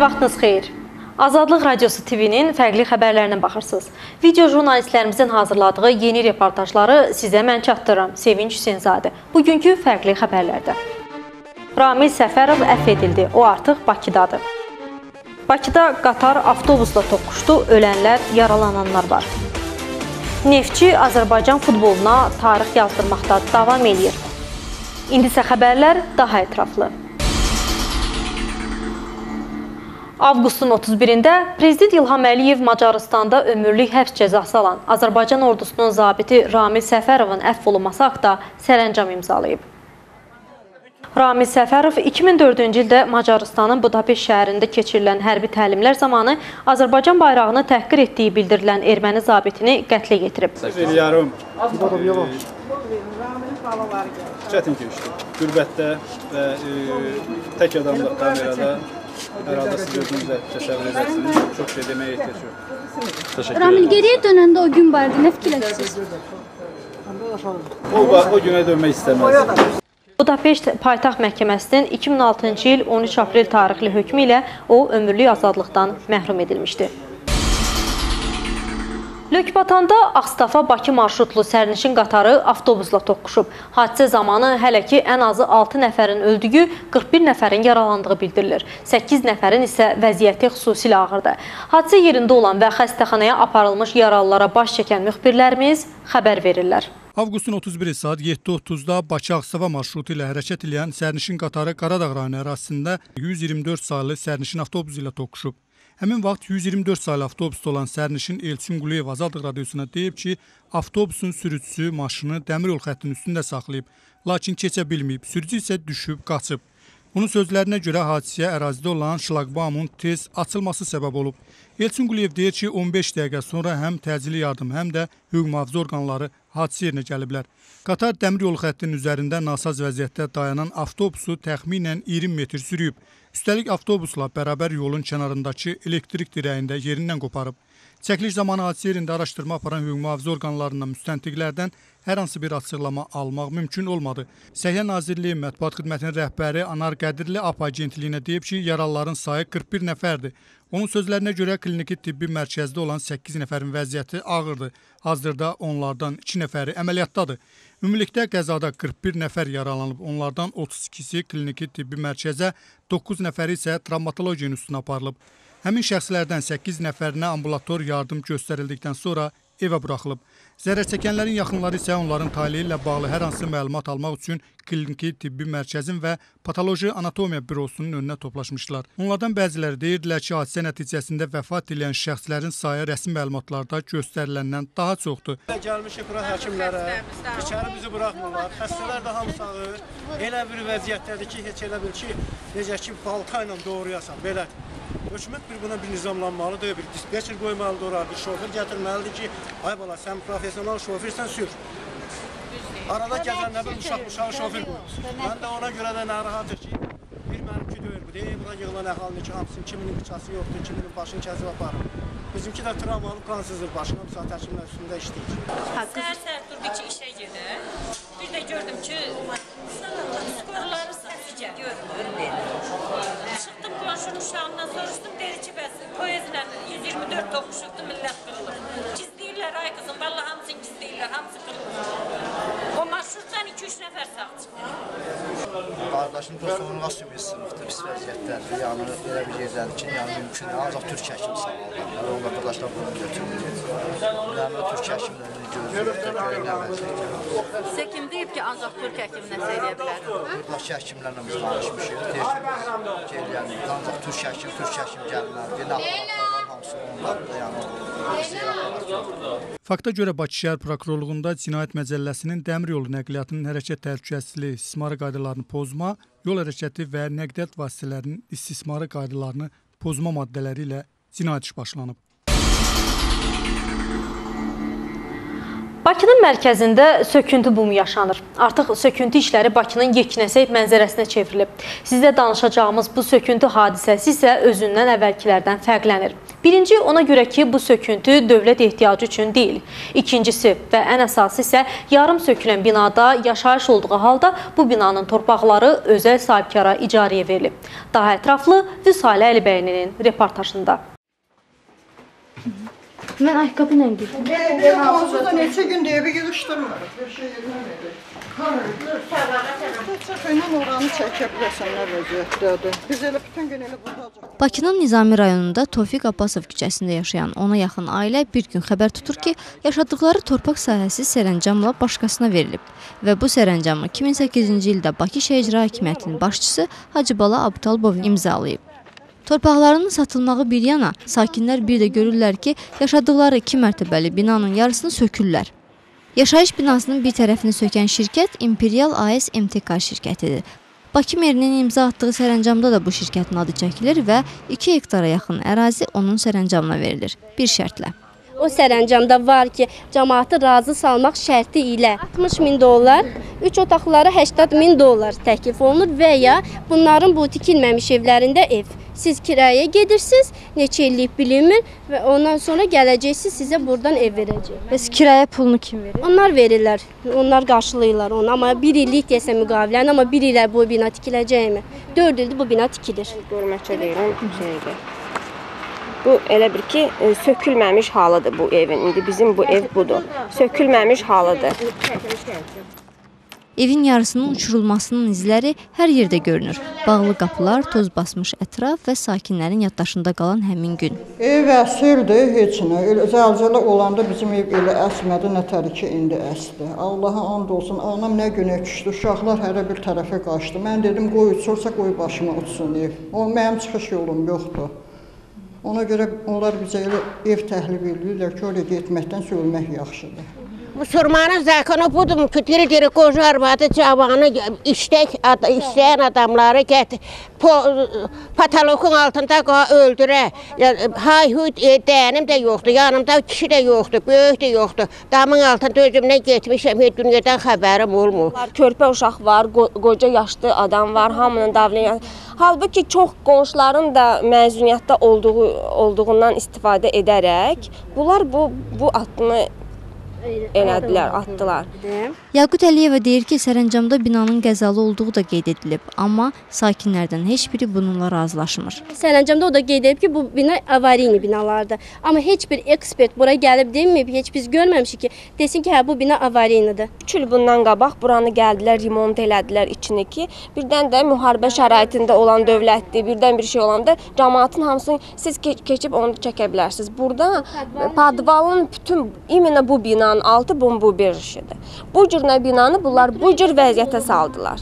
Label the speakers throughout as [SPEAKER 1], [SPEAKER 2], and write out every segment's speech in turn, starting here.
[SPEAKER 1] Vaxtınız xeyir. Azadlıq Radiosu TV-nin fərqli xəbərlərinə baxırsınız. Video jurnalistlərimizin hazırladığı yeni reportajları sizə mən çatdırıram. Sevinç Hüseynzadə. Bugünkü fərqli xəbərlərdə. Ramil Səfərov əfv edildi. O artıq Bakıdadır. Bakıda qatar avtobusla toqquşdu. Ölənlər, yaralananlar var. Neftçi Azərbaycan futboluna tarix yazdırmaqda davam edir. İndi isə xəbərlər daha ətraflı. Avqustun 31-də Prezident İlham Əliyev Macaristanda ömürlük həbs cəzası alan Azərbaycan ordusunun zabiti Ramil Səfərovun əfv olunması haqqında sərəncam imzalayıb. Ramil Səfərov 2004-cü ildə Macarıstanın Budapeşt şəhərində keçirilən hərbi təlimlər zamanı Azərbaycan bayrağını təhqir etdiyi bildirilən erməni zabitini qətlə yetirib.
[SPEAKER 2] Yarım. Çətin keçdi. Qürbətdə və e, tək adamlıq kamerada Hər halda siz özünüz də təsəvvür edərsiniz. Çox şey deməyə ehtiyac yox. Təşəkkür
[SPEAKER 3] Ramil geriyə dönəndə o gün barədə nə fikirləşirsiniz?
[SPEAKER 2] O, o günə dönmək istəməzdim.
[SPEAKER 1] Budapeşt Paytaxt Məhkəməsinin 2006-cı il 13 aprel tarixli hökmü ilə o ömürlük azadlıqdan məhrum edilmişdi. Lökbatanda Ağstafa Bakı marşrutlu sərnişin qatarı avtobusla toqquşub. Hadisə zamanı hələ ki ən azı 6 nəfərin öldüyü, 41 nəfərin yaralandığı bildirilir. 8 nəfərin isə vəziyyəti xüsusilə ağırdır. Hadisə yerində olan və xəstəxanaya aparılmış yaralılara baş çəkən müxbirlərimiz xəbər verirlər.
[SPEAKER 4] Avqustun 31-i saat 7:30-da Bakı-Ağstafa marşrutu ilə hərəkət edən sərnişin qatarı Qaradağ rayonu ərazisində 124 saylı sərnişin avtobusu ilə toqquşub. Həmin vaxt 124 saylı avtobusda olan sərnişin Elçin Quliyev Azadlıq radiosuna deyib ki, avtobusun sürücüsü maşını dəmir yol xəttinin üstündə saxlayıb, lakin keçə bilməyib. Sürücü isə düşüb, qaçıb. Onun sözlərinə görə hadisəyə ərazidə olan şlaqbaumun tez açılması səbəb olub. Elçin Quliyev deyir ki, 15 dəqiqə sonra həm təcili yardım, həm də hüquq mühafizə orqanları hadisə yerinə gəliblər. Qatar dəmir yolu xəttinin üzərində nasaz vəziyyətdə dayanan avtobusu təxminən 20 metr sürüyüb. Üstəlik avtobusla bərabər yolun kənarındakı elektrik dirəyində yerindən qoparıb. Çəkiliş zamanı hadisə yerində araşdırma aparan hüquq mühafizə orqanlarından müstəntiqlərdən hər hansı bir açıqlama almaq mümkün olmadı. Səhiyyə Nazirliyi Mətbuat Xidmətinin rəhbəri Anar Qədirli AP agentliyinə deyib ki, yaralıların sayı 41 nəfərdir. Onun sözlərinə görə kliniki tibbi mərkəzdə olan 8 nəfərin vəziyyəti ağırdır. Hazırda onlardan 2 nəfəri əməliyyatdadır. Ümumilikdə qəzada 41 nəfər yaralanıb. Onlardan 32-si kliniki tibbi mərkəzə, 9 nəfəri isə travmatologiya institutuna aparılıb. Həmin şəxslərdən 8 nəfərinə ambulator yardım göstərildikdən sonra evə buraxılıb. Zərər çəkənlərin yaxınları isə onların taleyi ilə bağlı hər hansı məlumat almaq üçün kliniki tibbi mərkəzin və patoloji anatomiya bürosunun önünə toplaşmışlar. Onlardan bəziləri deyirdilər ki, hadisə nəticəsində vəfat edən şəxslərin sayı rəsmi məlumatlarda göstəriləndən daha çoxdur.
[SPEAKER 5] Gəlmişik bura həkimlərə, içəri bizi buraxmırlar. Xəstələr də hamısı ağır. Elə bir vəziyyətdədir ki, heç elə bil ki, necə ki, balta ilə doğrayasan, belə. Hökumət bir buna bir nizamlanmalıdır, bir dispetcher qoymalıdır ora, bir şofer gətirməlidir ki, ay bala, sən professional şofersən sür. Arada gəzəndə bir uşaq uşağı şofer qoyur. Mən də ona görə də narahatım ki, bir mənimki deyil bu. Deyir, bura yığılan əhalinin ki, hamısının kiminin qıçası yoxdur, kiminin başını kəzib aparır. Bizimki də travmalı qansızdır, başına saat həkimlər üstündə işləyir.
[SPEAKER 6] Səhər-səhər durdu ki, işə gedir. Bir də gördüm ki, skorları səsi görünür. Çıxdım qonşunun uşağından soruşdum, dedi ki, bəs poezlə 124 toxuşubdu,
[SPEAKER 7] Qardaşım dost onun az bir sınıfdır, pis vəziyyətdədir. Yəni elə bir yerdədir ki, yəni mümkün deyil. Ancaq türk həkim sağlamdır. O qardaşlar bunu götürür. Yəni türk həkimlərini gözləyir, görək nə vəziyyətdir.
[SPEAKER 8] Sizə kim deyib ki, ancaq türk həkim nəsə eləyə bilər?
[SPEAKER 7] Buradakı həkimlərlə biz danışmışıq. Deyir ki, yəni ancaq türk həkim, türk həkim gəlməlidir. Yeni aparatlar hamısı ondadır. Yəni bizə aparat yoxdur.
[SPEAKER 4] Fakta görə Bakı şəhər prokurorluğunda Cinayət Məcəlləsinin dəmir yolu nəqliyyatının hərəkət təhlükəsizliyi istismarı qaydalarını pozma, yol hərəkəti və nəqliyyat vasitələrinin istismarı qaydalarını pozma maddələri ilə cinayət iş başlanıb.
[SPEAKER 1] Bakının mərkəzində söküntü bumu yaşanır. Artıq söküntü işləri Bakının yeknəsək mənzərəsinə çevrilib. Sizə danışacağımız bu söküntü hadisəsi isə özündən əvvəlkilərdən fərqlənir. Birinci, ona görə ki, bu söküntü dövlət ehtiyacı üçün deyil. İkincisi və ən əsası isə yarım sökülən binada yaşayış olduğu halda bu binanın torpaqları özəl sahibkara icarəyə verilib. Daha ətraflı Vüsalə Əlibəylinin reportajında.
[SPEAKER 3] Mən ayaqqabı ilə girdim.
[SPEAKER 9] Onsuz da neçə gündür evi yığışdırmırıq. Bir şey eləmədik. Çəkəndən oranı çəkə bilərsən nə vəziyyətdədir. Biz elə bütün gün elə buradacıq.
[SPEAKER 10] Bakının Nizami rayonunda Tofiq Abbasov küçəsində yaşayan ona yaxın ailə bir gün xəbər tutur ki, yaşadıkları torpaq sahəsi sərəncamla başqasına verilib və bu sərəncamı 2008-ci ildə Bakı Şəhər İcra Hakimiyyətinin başçısı Hacıbala Abtalbov imzalayıb. Torpaqlarının satılmağı bir yana, sakinlər bir də görürlər ki, yaşadıkları 2 mərtəbəli binanın yarısını sökürlər. Yaşayış binasının bir tərəfini sökən şirkət Imperial AS MTK şirkətidir. Bakı merinin imza atdığı sərəncamda da bu şirkətin adı çəkilir və 2 hektara yaxın ərazi onun sərəncamına verilir. Bir şərtlə.
[SPEAKER 11] O sərəncamda var ki, cəmaatı razı salmaq şərti ilə 60 min dollar, 3 otaqlara 80 min dollar təklif olunur və ya bunların bu tikilməmiş evlərində ev. Siz kirayəyə gedirsiniz, neçə illik bilinmir və ondan sonra gələcəksiniz sizə buradan ev verəcək.
[SPEAKER 3] Bəs kirayə pulunu kim verir?
[SPEAKER 11] Onlar verirlər, onlar qarşılayırlar onu, amma 1 illik desə müqaviləni, amma 1 ilə bu bina tikiləcəkmi? 4 ildir bu bina tikilir.
[SPEAKER 12] Görməkçə deyirəm şeydə. Bu elə bir ki, e, sökülməmiş halıdır bu evin. İndi bizim bu ev budur. Sökülməmiş halıdır.
[SPEAKER 10] Evin yarısının uçurulmasının izləri hər yerdə görünür. Bağlı qapılar, toz basmış ətraf və sakinlərin yaddaşında qalan həmin gün.
[SPEAKER 9] Ev əsirdi, heç nə. Elə zəlzələ olanda bizim ev elə əsmədi, nətər ki indi əsdi. Allaha and olsun, anam nə günə düşdü. Uşaqlar hərə bir tərəfə qaçdı. Mən dedim, qoy uçursa qoy başıma uçsun ev. O mənim çıxış yolum yoxdur. Ona görə onlar bizə elə ev təhlif edirlər ki, oraya getməkdən ölmək yaxşıdır.
[SPEAKER 13] Müslümanın zakanı budur ki, diri diri qoca arvadı cavanı işlək, ad, işləyən adamları get po, patologun altında öldürə. Hay huy e, dəyənim də yoxdur, yanımda kişi də yoxdur, böyük də yoxdur. Damın altında özümdən getmişəm, heç dünyadan xəbərim olmur.
[SPEAKER 12] Körpə uşaq var, qo qoca yaşlı adam var, hamının davlayan. Halbuki çox qonşuların da məzuniyyətdə olduğu olduğundan istifadə edərək bunlar bu bu addımı elədilər, atdılar.
[SPEAKER 10] Yaqut Əliyeva deyir ki, sərəncamda binanın qəzalı olduğu da qeyd edilib, amma sakinlərdən heç biri bununla razılaşmır.
[SPEAKER 11] Sərəncamda o da qeyd edib ki, bu bina avarini binalardır. Amma heç bir ekspert bura gəlib deməyib, heç biz görməmişik ki, desin ki, hə bu bina avarinidir.
[SPEAKER 12] 3 il bundan qabaq buranı gəldilər, remont elədilər içini ki, birdən də müharibə şəraitində olan dövlətdir, birdən bir şey olanda cəmaətin hamısını siz keçib onu çəkə bilərsiniz. Burada padvalın bütün iminə bu bina binanın altı bombubirişidir. Bu cür nə binanı bunlar bu cür vəziyyətə saldılar.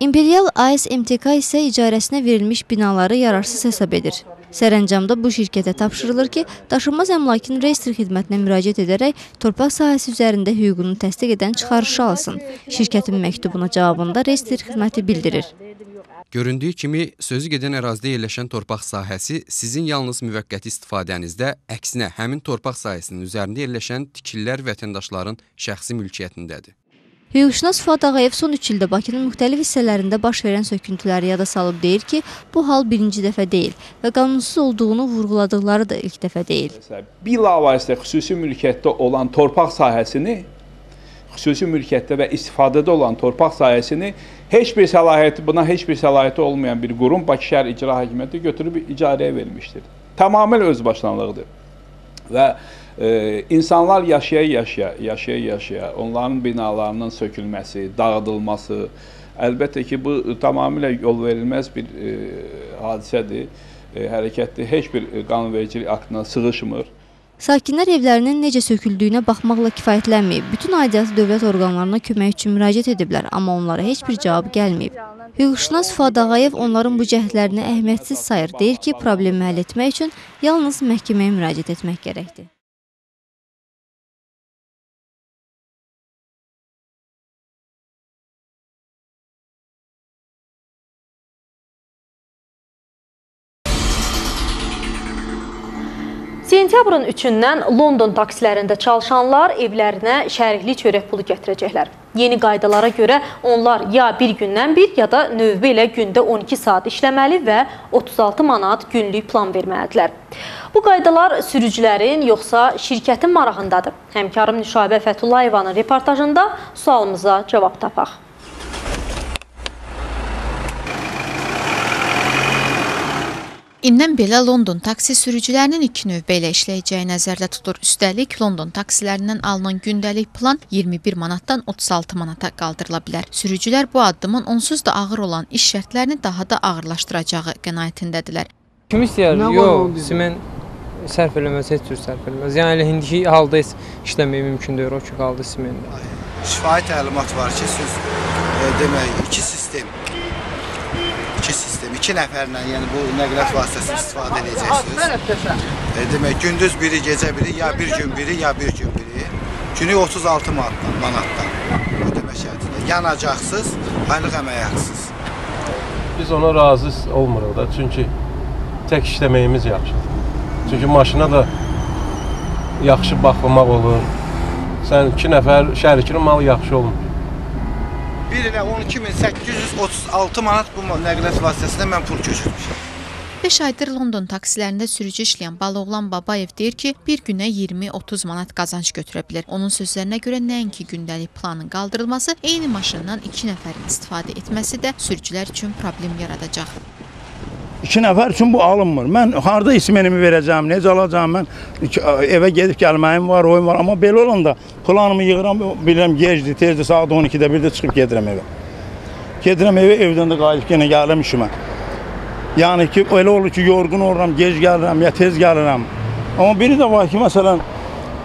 [SPEAKER 10] İmperial AS MTK isə icarəsinə verilmiş binaları yararsız hesab edir. Sərəncamda bu şirkətə tapşırılır ki, daşınmaz əmlakın reyestr xidmətinə müraciət edərək torpaq sahəsi üzərində hüququnu təsdiq edən çıxarışı alsın. Şirkətin məktubuna cavabında reyestr xidməti bildirir.
[SPEAKER 14] Göründüyü kimi, sözü gedən ərazidə yerləşən torpaq sahəsi sizin yalnız müvəqqəti istifadənizdə, əksinə həmin torpaq sahəsinin üzərində yerləşən tikililər vətəndaşların şəxsi mülkiyyətindədir.
[SPEAKER 10] Hüquqşünas Fuad Ağayev son 3 ildə Bakının müxtəlif hissələrində baş verən söküntüləri yada salıb deyir ki, bu hal birinci dəfə deyil və qanunsuz olduğunu vurğuladıqları da ilk dəfə deyil.
[SPEAKER 15] Bilavasitə xüsusi mülkiyyətdə olan torpaq sahəsini xüsusi mülkiyyətdə və istifadədə olan torpaq sahəsini heç bir səlahiyyəti, buna heç bir səlahiyyəti olmayan bir qurum Bakı şəhər icra hakimiyyəti götürüb icarəyə vermişdir. Tamamilə özbaşınalıqdır. Və e, insanlar yaşaya-yaşaya, yaşaya-yaşaya onların binalarının sökülməsi, dağıdılması, əlbəttə ki, bu tamamilə yol verilməz bir e, hadisədir, e, hərəkətdir. Heç bir qanunvericilik aktına sığışmır.
[SPEAKER 10] Sakinlər evlərinin necə söküldüyünə baxmaqla kifayətlənməyib. Bütün aidiyyatı dövlət orqanlarına kömək üçün müraciət ediblər, amma onlara heç bir cavab gəlməyib. Hüquqşünas Fuad Ağayev onların bu cəhdlərini əhəmiyyətsiz sayır. Deyir ki, problemi həll etmək üçün yalnız məhkəməyə müraciət etmək gərəkdir.
[SPEAKER 1] Sentyabrın 3-dən London taksilərində çalışanlar evlərinə şərikli çörək pulu gətirəcəklər. Yeni qaydalara görə onlar ya bir gündən bir, ya da növbə ilə gündə 12 saat işləməli və 36 manat günlük plan verməlidirlər. Bu qaydalar sürücülərin yoxsa şirkətin marağındadır? Həmkarım Nüşabə Fətullayevanın reportajında sualımıza cavab tapaq.
[SPEAKER 16] İndən belə London taksi sürücülərinin iki növbə ilə işləyəcəyi nəzərdə tutulur. Üstəlik, London taksilərindən alınan gündəlik plan 21 manatdan 36 manata qaldırıla bilər. Sürücülər bu addımın onsuz da ağır olan iş şərtlərini daha da ağırlaşdıracağı qənaətindədirlər.
[SPEAKER 17] Kim istəyər? Yox, simen sərf eləməz, heç cür sərf eləməz. Yəni elə indiki halda heç işləmək mümkün deyil, o ki qaldı simində.
[SPEAKER 7] Şifahi təlimat var ki, siz e, demək iki sistem iki nəfərlə, yəni bu nəqliyyat vasitəsini istifadə edəcəksiniz. E, demək, gündüz biri, gecə biri, ya bir gün biri, ya bir gün biri. Günü 36 manatdan, manatdan ödəmə şərtində. Yanacaqsız, aylıq əmək haqqısız.
[SPEAKER 18] Biz ona razı olmuruq da, çünki tək işləməyimiz yaxşıdır. Çünki maşına da yaxşı baxmaq olur. Sən iki nəfər şərikinin malı yaxşı olmur.
[SPEAKER 7] Bir ilə 12836 manat bu nəqliyyat vasitəsində mən pul köçürmüşəm.
[SPEAKER 16] 5 aydır London taksilərində sürücü işləyən Baloğlan Babayev deyir ki, bir günə 20-30 manat qazanc götürə bilər. Onun sözlərinə görə nəinki gündəlik planın qaldırılması, eyni maşından 2 nəfərin istifadə etməsi də sürücülər üçün problem yaradacaq.
[SPEAKER 19] İki nəfər üçün bu alınmır. Mən harda ismenimi verəcəm, necə alacağam mən evə gedib gəlməyim var, oyun var. Amma belə olanda planımı yığıram, bilirəm gecdir, tezdir, saat 12-də bir də çıxıb gedirəm evə. Gedirəm evə, evdən də qayıdıb yenə gəlirəm işimə. Yəni ki, elə olur ki, yorğun oluram, gec gəlirəm ya tez gəlirəm. Amma biri də var ki, məsələn,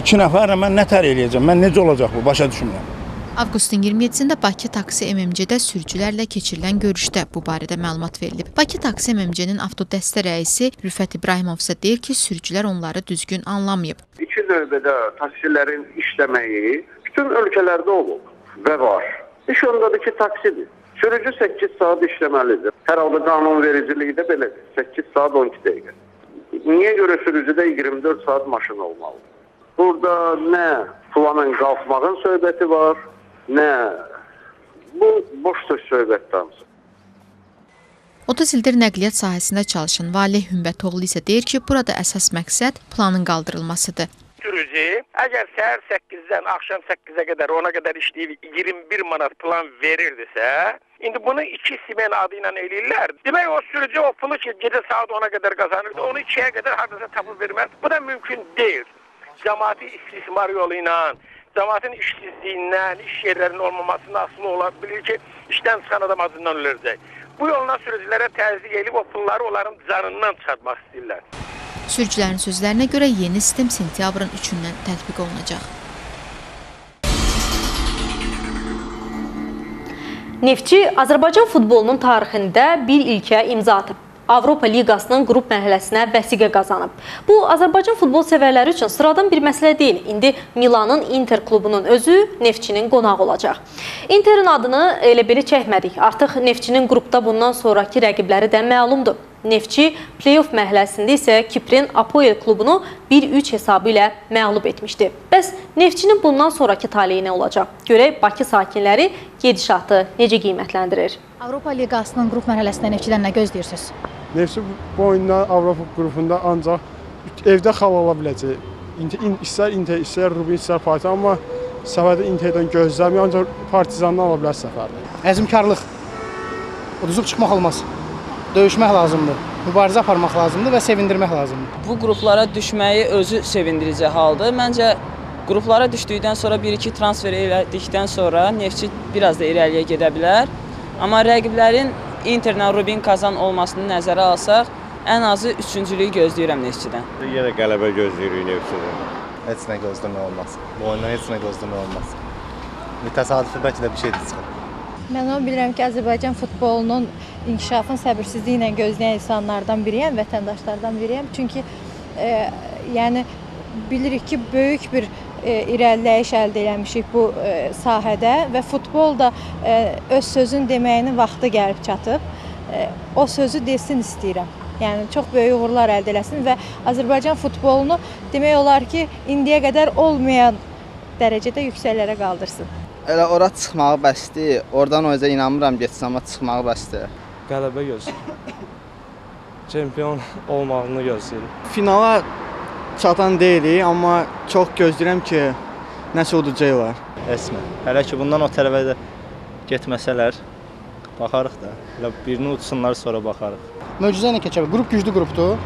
[SPEAKER 19] iki nəfərlə mən nə tər eləyəcəm, mən necə olacaq bu, başa düşmürəm.
[SPEAKER 16] Avqustun 27-də Bakı Taksi MMC-də sürücülərlə keçirilən görüşdə bu barədə məlumat verilib. Bakı Taksi MMC-nin avtodəstə rəisi Rüfət İbrahimov isə deyir ki, sürücülər onları düzgün anlamayıb.
[SPEAKER 20] İki növbədə taksilərin işləməyi bütün ölkələrdə olub və var. İş ondadır ki, taksidir. Sürücü 8 saat işləməlidir. Hər halda qanunvericiliyi də belədir. 8 saat 12 dəqiqə. Niyə görə sürücüdə 24 saat maşın olmalıdır? Burada nə planın qalxmağın söhbəti var, nə bu boş söz söhbətdir.
[SPEAKER 16] 30 ildir nəqliyyat sahəsində çalışan Valeh Hümbətoğlu isə deyir ki, burada əsas məqsəd planın qaldırılmasıdır.
[SPEAKER 21] Sürücü əgər səhər 8-dən axşam 8-ə qədər ona qədər işləyib 21 manat plan verirdisə, indi bunu 2 simen adı ilə eləyirlər. Demək o sürücü o pulu ki, gecə saat 10-a qədər qazanırdı, onu 2-yə qədər hardasa tapıb verməz. Bu da mümkün deyil. Cəmaati istismar yolu ilə cəmaətin işsizliyindən, iş yerlərinin olmamasından asılı ola bilir ki, işdən çıxan adam acından öləcək. Bu yolla sürücülərə təzyiq edib o pulları onların canından çıxartmaq istəyirlər.
[SPEAKER 16] Sürücülərin sözlərinə görə yeni sistem sentyabrın 3-dən tətbiq olunacaq.
[SPEAKER 1] Neftçi Azərbaycan futbolunun tarixində bir ilkə imza atıb. Avropa Liqasının qrup mərhələsinə vəsiqə qazanıb. Bu, Azərbaycan futbol sevərləri üçün sıradan bir məsələ deyil. İndi Milanın Inter klubunun özü Neftçinin qonağı olacaq. Interin adını elə belə çəkmədik. Artıq Neftçinin qrupda bundan sonraki rəqibləri də məlumdur. Neftçi play-off mərhələsində isə Kiprin Apoel klubunu 1-3 hesabı ilə məğlub etmişdi. Bəs Neftçinin bundan sonraki taleyi nə olacaq? Görək Bakı sakinləri gedişatı necə qiymətləndirir?
[SPEAKER 22] Avropa Liqasının qrup mərhələsində Neftçidən nə gözləyirsiniz?
[SPEAKER 5] Neftçi bu oyunda Avropa qrupunda ancaq evdə xal ala biləcək. İstər Inter, istər Rubin, istər Partizan, amma səfərdə Interdən gözləmir, ancaq Partizandan ala bilər səfərdə.
[SPEAKER 23] Əzmkarlıq, uduzub çıxmaq olmaz. Döyüşmək lazımdır, mübarizə aparmaq lazımdır və sevindirmək lazımdır.
[SPEAKER 12] Bu qruplara düşməyi özü sevindirici haldır. Məncə qruplara düşdükdən sonra 1-2 transfer elədikdən sonra Neftçi biraz da irəliyə gedə bilər. Amma rəqiblərin Interlə Rubin Kazan olmasını nəzərə alsaq, ən azı üçüncülüyü gözləyirəm Neftçidən.
[SPEAKER 13] Yenə qələbə gözləyirik Neftçidən. Heç nə gözləmək olmaz. Bu oyundan heç nə gözləmək olmaz. Təsadüfi bəlkə də bir şeydir çıxır.
[SPEAKER 22] Mən onu bilirəm ki, Azərbaycan futbolunun inkişafını səbirsizliklə gözləyən insanlardan biriyəm, vətəndaşlardan biriyəm. Çünki e, yəni bilirik ki, böyük bir e, irəliləyiş əldə etmişik bu e, sahədə və futbol da e, öz sözün deməyinin vaxtı gəlib çatıb. E, o sözü desin istəyirəm. Yəni çox böyük uğurlar əldə eləsin və Azərbaycan futbolunu demək olar ki, indiyə qədər olmayan dərəcədə yüksəklərə qaldırsın.
[SPEAKER 24] Elə ora çıxmağı bəsdir. Oradan o yüzden inanmıram getsin, amma çıxmağı bəsdir.
[SPEAKER 25] Qələbə gözləyir. Çempion olmağını gözləyir.
[SPEAKER 26] Finala çatan deyilik, amma çox gözləyirəm ki, nəsə udacaqlar.
[SPEAKER 27] Əsmə. Hələ ki bundan o tərəfə də getməsələr baxarıq da. Elə birini utsunlar sonra baxarıq.
[SPEAKER 23] Möcüzə ilə keçə bilər. Qrup güclü qrupdur.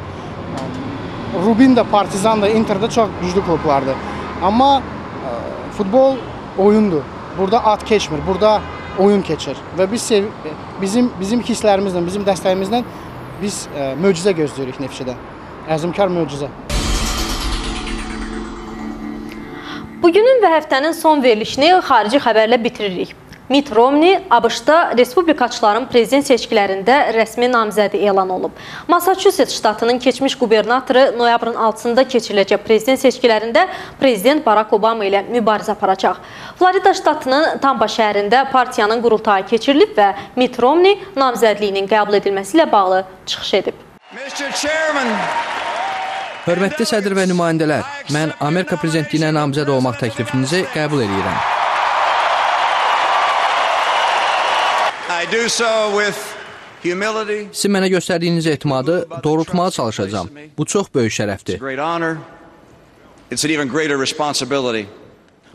[SPEAKER 23] Rubin də, Partizan da, Inter də çox güclü klublardır. Amma ə, futbol oyundur. Burada at keçmir, burada oyun keçir və biz bizim bizim hisslərimizlə, bizim dəstəyimizlə biz ə, möcüzə gözləyirik Neftçidə. Əzmkar möcüzə.
[SPEAKER 1] Bugünün və həftənin son verilişini xarici xəbərlə bitiririk. Mitt Romney ABŞ-da respublikaçıların prezident seçkilərində rəsmi namizədi elan olub. Massachusetts ştatının keçmiş qubernatoru noyabrın 6-sında keçiriləcək prezident seçkilərində prezident Barack Obama ilə mübarizə aparacaq. Florida ştatının Tampa şəhərində partiyanın qurultayı keçirilib və Mitt Romney namizədliyinin qəbul edilməsi ilə bağlı çıxış edib.
[SPEAKER 28] Mr. Chairman,
[SPEAKER 29] Hörmətli sədr və nümayəndələr, mən Amerika prezidentliyinə namizəd olmaq təklifinizi qəbul edirəm. Sizin mənə göstərdiyiniz etimadı doğrultmağa çalışacağam. Bu çox böyük şərəfdir.
[SPEAKER 28] Great honor. It's an even greater responsibility.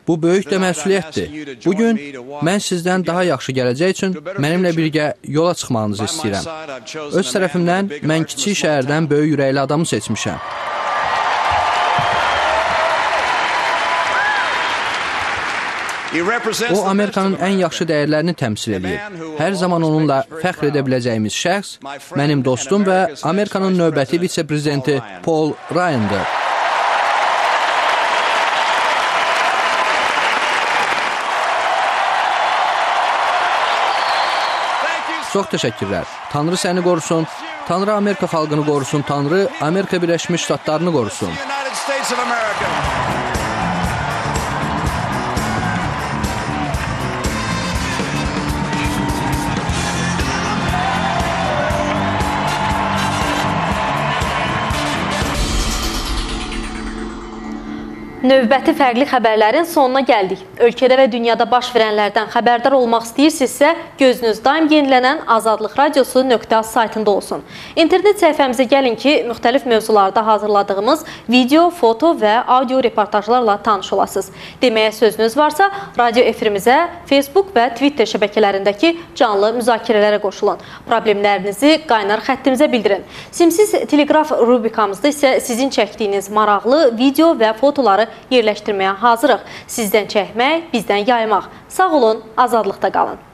[SPEAKER 29] Bu böyük də məsuliyyətdir. Bu gün mən sizdən daha yaxşı gələcək üçün mənimlə birgə yola çıxmağınızı istəyirəm. Öz tərəfimdən mən kiçik şəhərdən böyük ürəkli adamı seçmişəm. O Amerikanın ən yaxşı dəyərlərini təmsil edir. Hər zaman onunla fəxr edə biləcəyimiz şəxs mənim dostum və Amerikanın növbəti vitse-prezidenti Paul Ryan'dır. Çox təşəkkürlər. Tanrı səni qorusun. Tanrı Amerika xalqını qorusun. Tanrı Amerika Birləşmiş Ştatlarını qorusun.
[SPEAKER 28] United States of America.
[SPEAKER 1] Növbəti fərqli xəbərlərin sonuna gəldik. Ölkədə və dünyada baş verənlərdən xəbərdar olmaq istəyirsinizsə, gözünüz daim yenilənən Azadlıq Radiosu .az saytında olsun. İnternet səhifəmizə gəlin ki, müxtəlif mövzularda hazırladığımız video, foto və audio reportajlarla tanış olasınız. Deməyə sözünüz varsa, radio efirimizə, Facebook və Twitter şəbəkələrindəki canlı müzakirələrə qoşulun. Problemlərinizi qaynar xəttimizə bildirin. Simsiz Telegraf rubrikamızda isə sizin çəkdiyiniz maraqlı video və fotoları yerləşdirməyə hazırıq. Sizdən çəkmək, bizdən yaymaq. Sağ olun, azadlıqda qalın.